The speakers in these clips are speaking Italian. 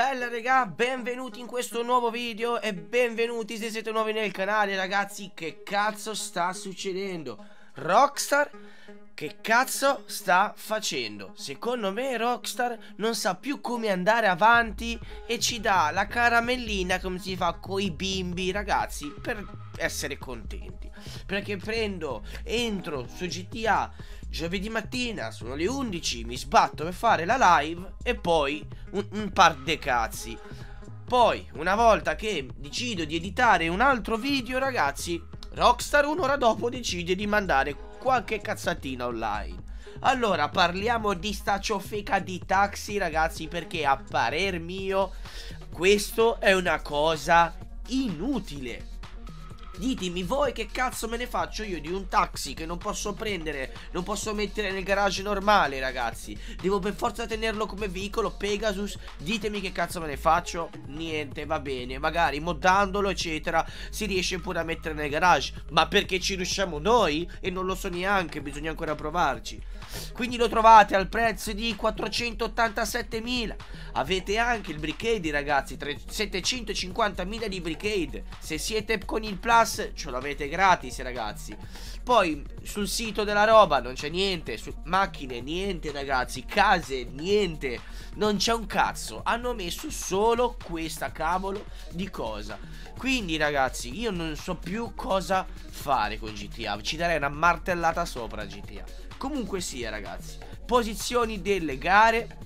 bella regà, benvenuti in questo nuovo video e benvenuti se siete nuovi nel canale ragazzi Che cazzo sta succedendo? Rockstar che cazzo sta facendo? Secondo me Rockstar non sa più come andare avanti e ci dà la caramellina come si fa con i bimbi ragazzi per essere contenti. Perché prendo, entro su GTA giovedì mattina, sono le 11, mi sbatto per fare la live e poi un, un par de cazzi. Poi, una volta che decido di editare un altro video ragazzi, Rockstar un'ora dopo decide di mandare qualche cazzatina online. Allora parliamo di sta ciofeca di taxi ragazzi perché a parer mio questo è una cosa inutile. Ditemi voi che cazzo me ne faccio io di un taxi che non posso prendere, non posso mettere nel garage normale, ragazzi. Devo per forza tenerlo come veicolo Pegasus. Ditemi che cazzo me ne faccio. Niente, va bene. Magari moddandolo, eccetera, si riesce pure a mettere nel garage. Ma perché ci riusciamo noi? E non lo so neanche, bisogna ancora provarci. Quindi lo trovate al prezzo di 487.000. Avete anche il Brigade, ragazzi, 750.000 di Brigade. Se siete con il Plus, ce l'avete gratis, ragazzi. Poi sul sito della roba non c'è niente, su macchine niente, ragazzi, case niente, non c'è un cazzo. Hanno messo solo questa cavolo di cosa. Quindi, ragazzi, io non so più cosa fare con GTA. Ci darei una martellata sopra GTA. Comunque sia ragazzi Posizioni delle gare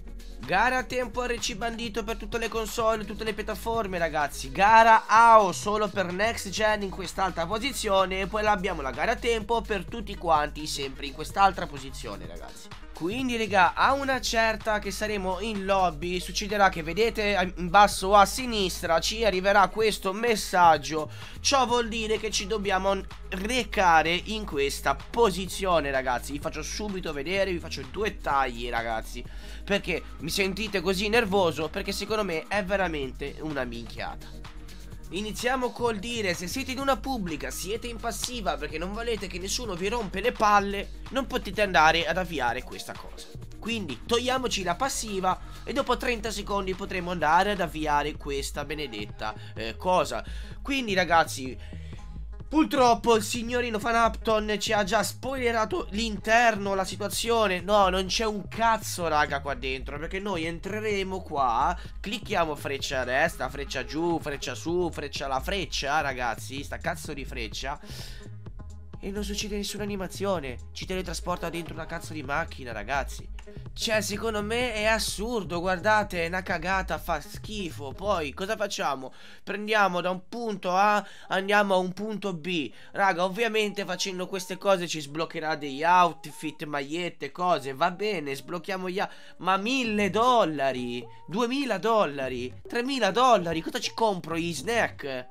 Gara a tempo RC bandito per tutte le console, tutte le piattaforme ragazzi. Gara AO solo per next gen in quest'altra posizione E poi abbiamo la gara a tempo per tutti quanti sempre in quest'altra posizione ragazzi. Quindi raga a una certa che saremo in lobby Succederà che vedete in basso a sinistra Ci arriverà questo messaggio. Ciò vuol dire che ci dobbiamo recare in questa posizione ragazzi. Vi faccio subito vedere Vi faccio due tagli ragazzi. Perché mi sentite così nervoso Perché secondo me è veramente una minchiata Iniziamo col dire se siete in una pubblica, siete in passiva perché non volete che nessuno vi rompe le palle, non potete andare ad avviare questa cosa. Quindi togliamoci la passiva e dopo 30 secondi potremo andare ad avviare questa benedetta eh, cosa. Quindi ragazzi Purtroppo il signorino Fanapton ci ha già spoilerato l'interno, la situazione. No, non c'è un cazzo raga qua dentro Perché noi entreremo qua Clicchiamo freccia a destra, freccia giù, freccia su, freccia alla freccia Ragazzi, sta cazzo di freccia. E non succede nessuna animazione. Ci teletrasporta dentro una cazzo di macchina ragazzi Cioè secondo me è assurdo Guardate è una cagata Fa schifo Poi cosa facciamo? Prendiamo da un punto A Andiamo a un punto B Raga ovviamente facendo queste cose Ci sbloccherà degli outfit Magliette cose Va bene sblocchiamo gli Ma mille dollari Duemila dollari Tremila dollari Cosa ci compro? Gli snack?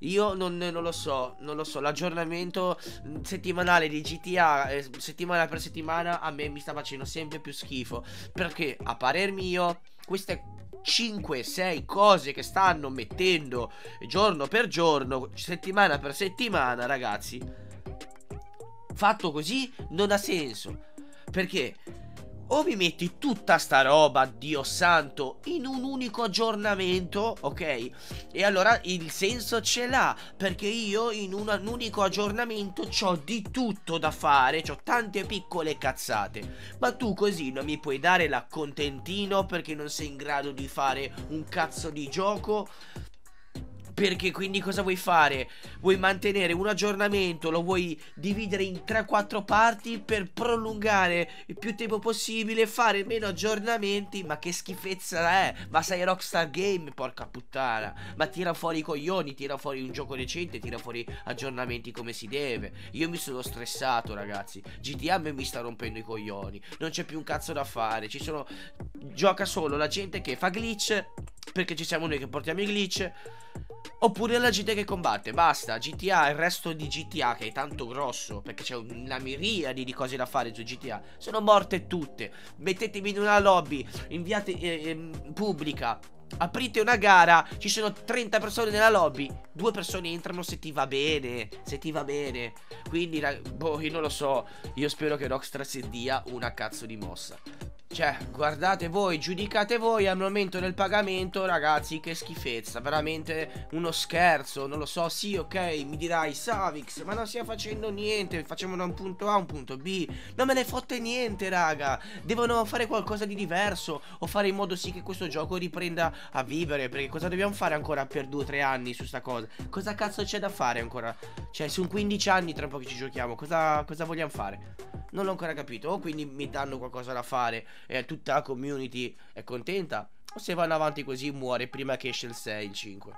Io non, non, lo so, non lo so. L'aggiornamento settimanale di GTA, eh, settimana per settimana, a me mi sta facendo sempre più schifo. Perché, a parer mio, queste 5-6 cose che stanno mettendo giorno per giorno, settimana per settimana, ragazzi, fatto così non ha senso. Perché o mi metti tutta sta roba, Dio santo, in un unico aggiornamento, ok? E allora il senso ce l'ha, perché io in un, unico aggiornamento ho di tutto da fare, ho tante piccole cazzate. Ma tu così non mi puoi dare l'accontentino perché non sei in grado di fare un cazzo di gioco? Perché quindi cosa vuoi fare? Vuoi mantenere un aggiornamento, lo vuoi dividere in 3-4 parti per prolungare il più tempo possibile, fare meno aggiornamenti, ma che schifezza è? Ma sei Rockstar Game, porca puttana. Ma tira fuori i coglioni, tira fuori un gioco decente, tira fuori aggiornamenti come si deve. Io mi sono stressato, ragazzi. GTA mi sta rompendo i coglioni. Non c'è più un cazzo da fare. Ci sono gioca solo la gente che fa glitch perché ci siamo noi che portiamo i glitch Oppure la gente che combatte. Basta GTA, il resto di GTA Che è tanto grosso Perché c'è una miriade di cose da fare su GTA Sono morte tutte. Mettetemi in una lobby Inviate eh, eh, pubblica aprite una gara, ci sono 30 persone nella lobby, due persone entrano se ti va bene, se ti va bene. Quindi, boh, io non lo so, io spero che Rockstar si dia una cazzo di mossa. Cioè, guardate voi, giudicate voi al momento del pagamento, ragazzi, che schifezza, veramente uno scherzo, non lo so, sì, ok, mi dirai Savix, ma non stiamo facendo niente, facciamo da un punto A un punto B, non me ne fotte niente, raga, devono fare qualcosa di diverso, o fare in modo sì che questo gioco riprenda a vivere, perché cosa dobbiamo fare ancora per 2-3 anni su sta cosa? Cosa cazzo c'è da fare ancora? Cioè, sono 15 anni tra un po' che ci giochiamo, cosa, cosa vogliamo fare? Non l'ho ancora capito, o quindi mi danno qualcosa da fare e tutta la community è contenta o se vanno avanti così muore prima che esce il 6, il 5.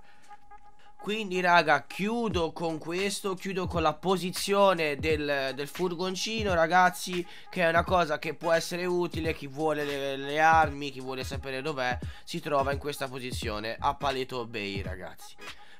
Quindi raga chiudo con questo, chiudo con la posizione del, del, furgoncino ragazzi Che è una cosa che può essere utile, chi vuole le, le armi, chi vuole sapere dov'è Si trova in questa posizione a Paleto Bay ragazzi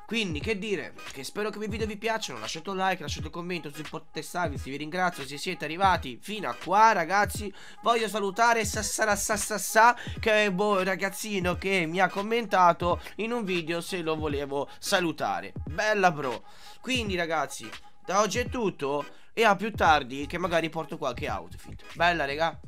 quindi che dire, che spero che i video vi piacciono Lasciate un like, lasciate un commento, supportate Salvizi Vi ringrazio se siete arrivati fino a qua ragazzi. Voglio salutare Sassara Sassassa Che è boh, ragazzino che mi ha commentato in un video se lo volevo salutare. Bella bro. Quindi ragazzi, da oggi è tutto E a più tardi che magari porto qualche outfit. Bella raga